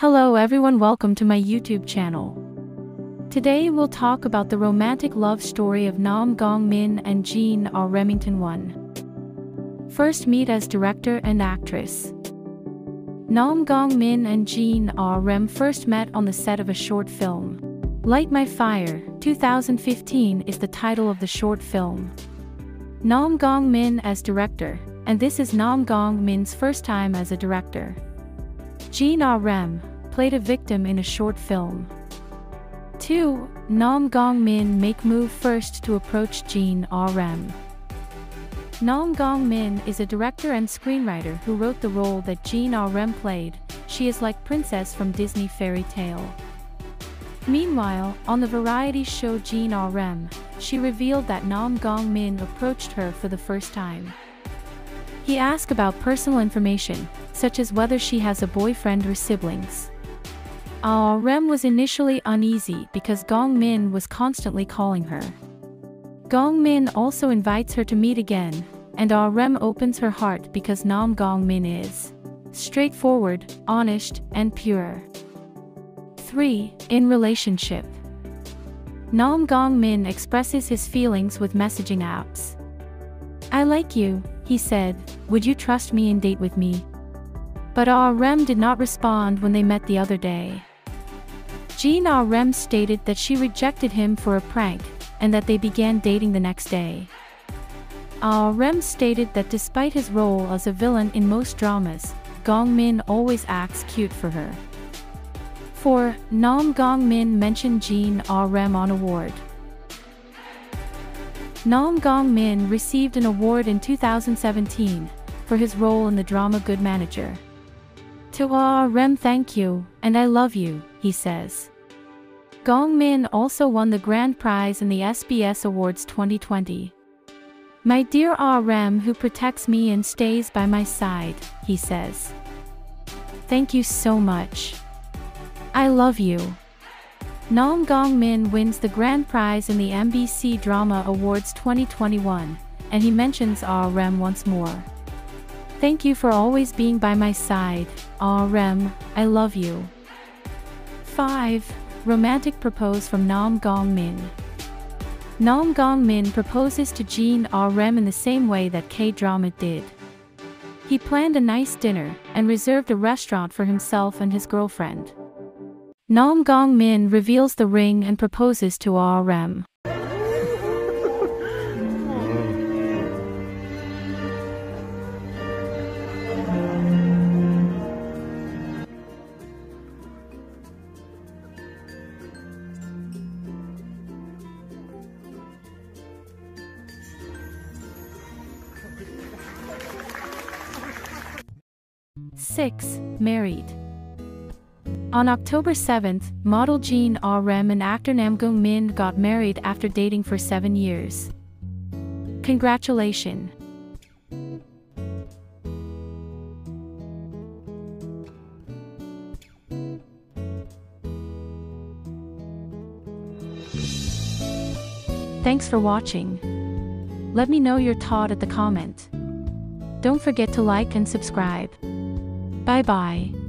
Hello everyone welcome to my YouTube channel. Today we'll talk about the romantic love story of Nam Gong Min and Jean R. Remington 1. First meet as director and actress. Nam Gong Min and Jean R. Rem first met on the set of a short film. Light My Fire, 2015 is the title of the short film. Nam Gong Min as director, and this is Nam Gong Min's first time as a director. Jean R. Rem played a victim in a short film. 2. Nam Gong Min make move first to approach Jean R.M. Nam Gong Min is a director and screenwriter who wrote the role that Jean R.M. played, she is like princess from Disney fairy tale. Meanwhile, on the variety show Jean R.M., she revealed that Nam Gong Min approached her for the first time. He asked about personal information, such as whether she has a boyfriend or siblings. Ah Reum was initially uneasy because Gong Min was constantly calling her. Gong Min also invites her to meet again, and Ah Reum opens her heart because Nam Gong Min is straightforward, honest, and pure. 3. In relationship. Nam Gong Min expresses his feelings with messaging apps. I like you, he said, would you trust me and date with me? But Ah Reum did not respond when they met the other day. Jean R. Rem stated that she rejected him for a prank, and that they began dating the next day. Ah Reum stated that despite his role as a villain in most dramas, Gong Min always acts cute for her. 4. Nam Gong Min mentioned Jean R. Rem on award. Nam Gong Min received an award in 2017 for his role in the drama Good Manager. To Ah Reum thank you, and I love you, he says. Gong Min also won the grand prize in the SBS Awards 2020. My dear Ah Reum who protects me and stays by my side, he says. Thank you so much. I love you. Nam Gong Min wins the grand prize in the MBC Drama Awards 2021, and he mentions Ah Reum once more. Thank you for always being by my side, Ah Reum, I love you. 5. Romantic Propose from Nam Gong Min. Nam Gong Min proposes to Jean RM in the same way that K drama did. He planned a nice dinner and reserved a restaurant for himself and his girlfriend. Nam Gong Min reveals the ring and proposes to Ah Reum. 6. Married. On October 7, model Jean Ah Rem and actor Nam Gong Min got married after dating for seven years. Congratulations! Thanks for watching. Let me know your thought at the comment. Don't forget to like and subscribe. 拜拜。